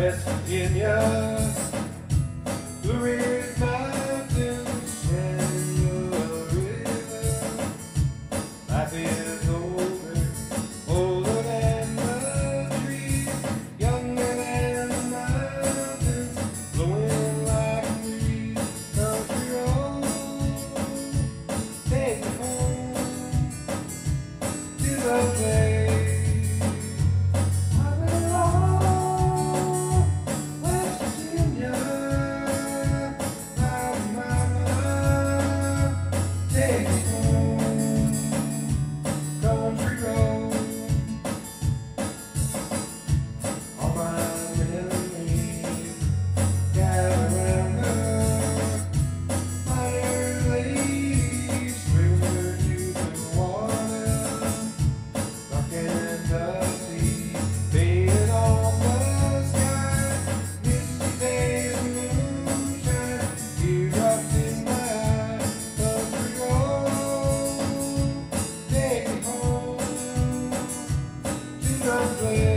West Virginia, Blue Mountains, Shenandoah River. Life is older, older than the trees, younger than the mountains, blowing like the breeze. Country roads take me home to the place. Jesus' name.